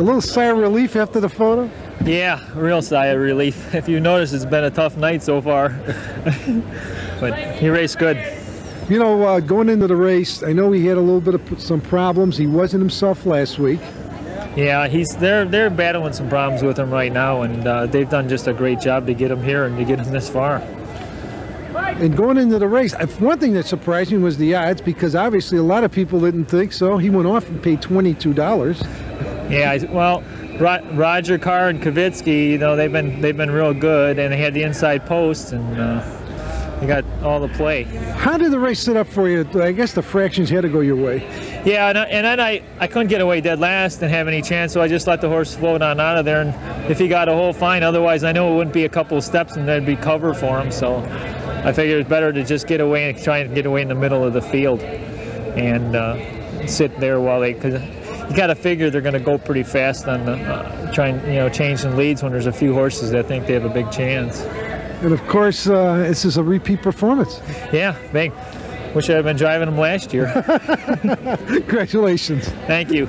A little sigh of relief after the photo? Yeah, real sigh of relief. If you notice, it's been a tough night so far. but he raced good. You know, uh, going into the race, I know he had a little bit of some problems. He wasn't himself last week. Yeah, he's they're they're battling some problems with him right now, and uh, they've done just a great job to get him here and to get him this far. And going into the race, one thing that surprised me was the odds because obviously a lot of people didn't think so. He went off and paid twenty-two dollars. Yeah, I- well, Ro- Roger Carr and Kavitsky, you know, they've been they've been real good, and they had the inside post, and uh, they got all the play. How did the race set up for you? I guess the fractions had to go your way. Yeah, and, I- and then I, I couldn't get away dead last and have any chance, so I just let the horse float on out of there. And if he got a hole, fine. Otherwise, I know it wouldn't be a couple of steps and there'd be cover for him. So I figured it's better to just get away and try and get away in the middle of the field and uh, sit there while they. Cause you got to figure they're going to go pretty fast on the, uh, trying, you know, changing leads when there's a few horses that think they have a big chance. And of course, uh, this is a repeat performance. Yeah, big. Wish I had been driving them last year. Congratulations. Thank you.